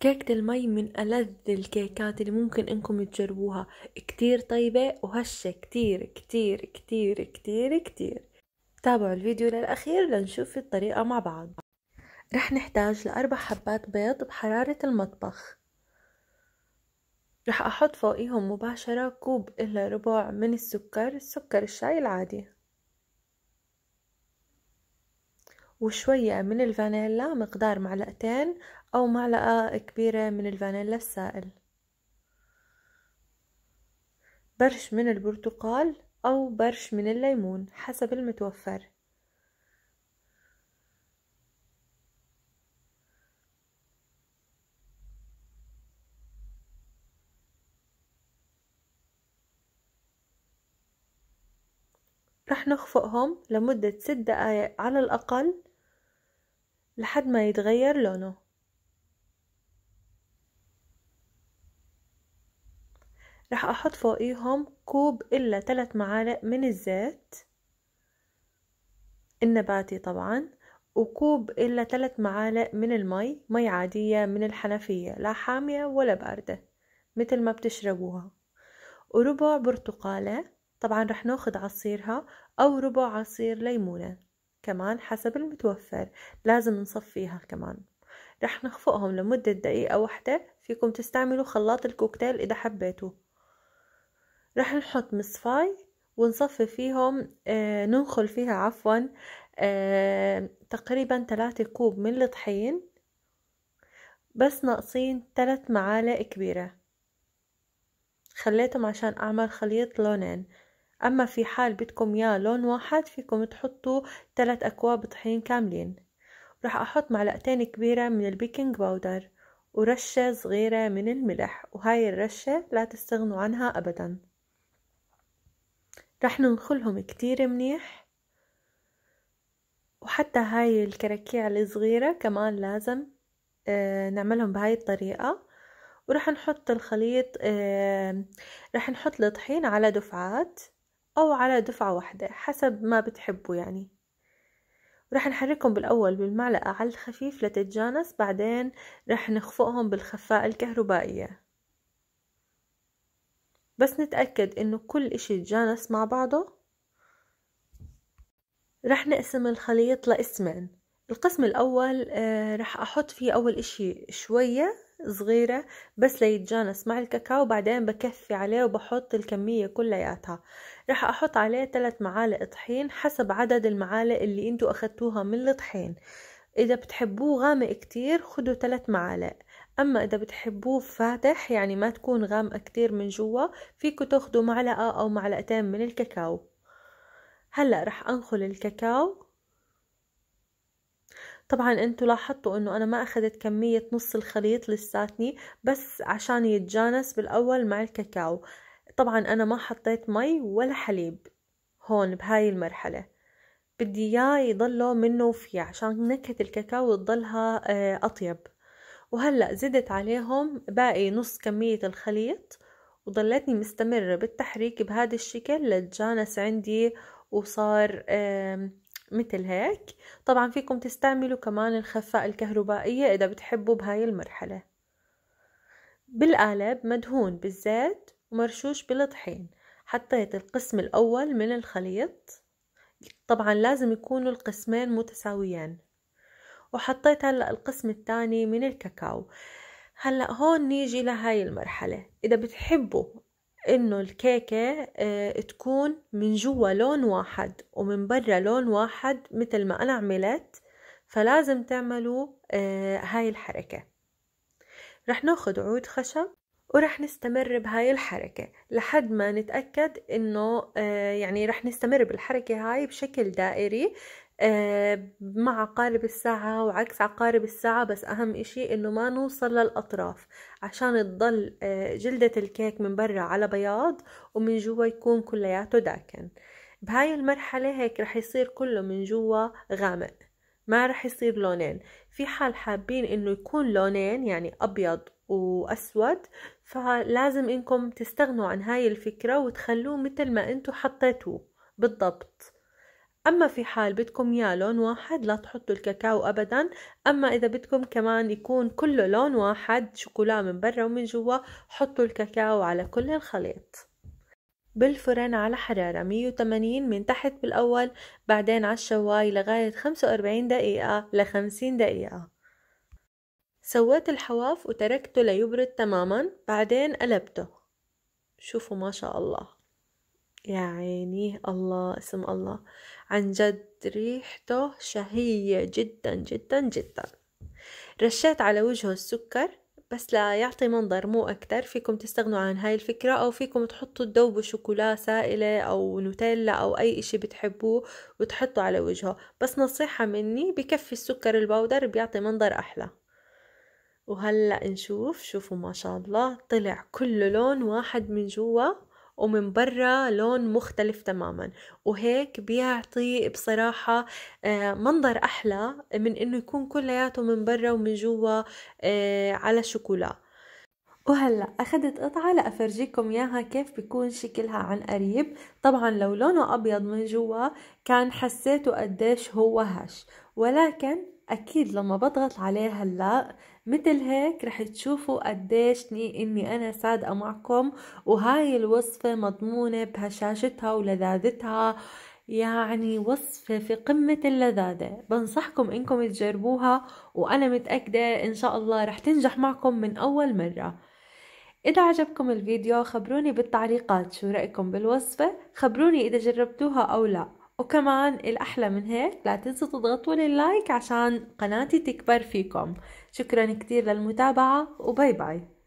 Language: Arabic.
كيكة المي من ألذ الكيكات اللي ممكن إنكم تجربوها. كتير طيبة وهشة. كتير كتير كتير كتير كتير. تابعوا الفيديو للأخير لنشوف الطريقة مع بعض. رح نحتاج لأربع حبات بيض بحرارة المطبخ. رح أحط فوقيهم مباشرة كوب إلا ربع من السكر سكر الشاي العادي. وشوية من الفانيلا مقدار معلقتين أو معلقة كبيرة من الفانيلا السائل. برش من البرتقال أو برش من الليمون حسب المتوفر. رح نخفقهم لمدة ست دقايق على الأقل لحد ما يتغير لونه. رح أحط فوقيهم كوب إلا ثلاث معالق من الزيت النباتي طبعا وكوب إلا ثلاث معالق من المي مي عادية من الحنفية لا حامية ولا باردة مثل ما بتشربوها. وربع برتقالة طبعا رح ناخد عصيرها أو ربع عصير ليمونة كمان حسب المتوفر لازم نصفيها كمان. رح نخفقهم لمدة دقيقة واحدة فيكم تستعملوا خلاط الكوكتيل إذا حبيتوا رح نحط مصفاي ونصفي فيهم آه ننخل فيها عفوا آه تقريبا ثلاثة كوب من الطحين بس ناقصين ثلاث معالق كبيرة. خليتهم عشان أعمل خليط لونين. أما في حال بدكم اياه لون واحد فيكم تحطوا ثلاث أكواب طحين كاملين. راح أحط معلقتين كبيرة من ال baking powder ورشة صغيرة من الملح وهاي الرشة لا تستغنوا عنها أبدا. راح ننخلهم كتير منيح. وحتى هاي الكراكيع الصغيرة كمان لازم آه نعملهم بهاي الطريقة. وراح نحط الخليط آه راح نحط الطحين على دفعات أو على دفعة واحدة حسب ما بتحبوا يعني. راح نحركهم بالأول بالمعلقة على الخفيف لتتجانس بعدين راح نخفقهم بالخفاء الكهربائية. بس نتأكد إنه كل إشي يتجانس مع بعضه. رح نقسم الخليط لقسمين. القسم الأول آه رح أحط فيه أول إشي شوية صغيرة بس ليتجانس مع الكاكاو بعدين بكفي عليه وبحط الكمية كلياتها. رح أحط عليه ثلاث معالق طحين حسب عدد المعالق اللي انتو أخدتوها من الطحين. إذا بتحبوه غامق كتير خدوا ثلاث معالق. أما إذا بتحبوه فاتح يعني ما تكون غامقة كتير من جوا فيكو تاخدوا معلقة أو معلقتين من الكاكاو. هلأ رح أنخل الكاكاو. طبعا أنتوا لاحظتوا إنه أنا ما أخذت كمية نص الخليط لساتني بس عشان يتجانس بالأول مع الكاكاو. طبعا أنا ما حطيت مي ولا حليب. هون بهاي المرحلة. بدي إياه يضله منه وفيه عشان نكهة الكاكاو تضلها آه، أطيب. وهلأ زدت عليهم باقي نص كمية الخليط وضلتني مستمرة بالتحريك بهذا الشكل لتجانس عندي وصار مثل هيك. طبعا فيكم تستعملوا كمان الخفاء الكهربائية إذا بتحبوا بهاي المرحلة. بالقالب مدهون بالزيت ومرشوش بالطحين. حطيت القسم الأول من الخليط. طبعا لازم يكونوا القسمين متساويين. وحطيت هلأ القسم الثاني من الكاكاو. هلأ هون نيجي لهاي المرحلة. إذا بتحبوا إنه الكيكة آه تكون من جوا لون واحد ومن برا لون واحد مثل ما أنا عملت فلازم تعملوا آه هاي الحركة. رح ناخد عود خشب. ورح نستمر بهاي الحركة لحد ما نتأكد إنه آه يعني رح نستمر بالحركة هاي بشكل دائري آه مع عقارب الساعة وعكس عقارب الساعة بس أهم إشي إنه ما نوصل للأطراف عشان تضل آه جلدة الكيك من برا على بياض ومن جوا يكون كلياته داكن. بهاي المرحلة هيك رح يصير كله من جوا غامق. ما رح يصير لونين. في حال حابين إنه يكون لونين يعني أبيض وأسود فلازم إنكم تستغنوا عن هاي الفكرة وتخلوه مثل ما أنتوا حطيتوه بالضبط. أما في حال بدكم يا لون واحد لا تحطوا الكاكاو أبدا. أما إذا بدكم كمان يكون كله لون واحد شوكولا من برا ومن جوا حطوا الكاكاو على كل الخليط. بالفرن على حرارة 180 من تحت بالأول بعدين على الشواي لغاية 45 دقيقة ل 50 دقيقة. سويت الحواف وتركته ليبرد تماما بعدين قلبته. شوفوا ما شاء الله. يا عيني الله اسم الله. عن جد ريحته شهية جدا جدا جدا. رشيت على وجهه السكر بس ليعطي منظر مو أكتر. فيكم تستغنوا عن هاي الفكرة أو فيكم تحطوا تذوبوا شوكولا سائلة أو نوتيلا أو أي إشي بتحبوه وتحطوا على وجهه. بس نصيحة مني بكفي السكر البودر بيعطي منظر أحلى. وهلأ نشوف شوفوا ما شاء الله طلع كله لون واحد من جوا. ومن برا لون مختلف تماما. وهيك بيعطي بصراحة آه، منظر أحلى من إنه يكون كلياته من برا ومن جوا آه، على شوكولا. وهلأ أخذت قطعة لأفرجيكم إياها كيف بيكون شكلها عن قريب. طبعا لو لونه أبيض من جوا كان حسيته قديش هو هش. ولكن أكيد لما بضغط عليه هلأ مثل هيك رح تشوفوا قديش إني أنا صادقة معكم وهاي الوصفة مضمونة بهشاشتها ولذاذتها. يعني وصفة في قمة اللذاذة. بنصحكم إنكم تجربوها وأنا متأكدة إن شاء الله رح تنجح معكم من أول مرة. إذا عجبكم الفيديو خبروني بالتعليقات شو رأيكم بالوصفة خبروني إذا جربتوها أو لأ. وكمان الأحلى من هيك لا تنسوا تضغطوا لي عشان قناتي تكبر فيكم. شكرا كتير للمتابعة وباي باي.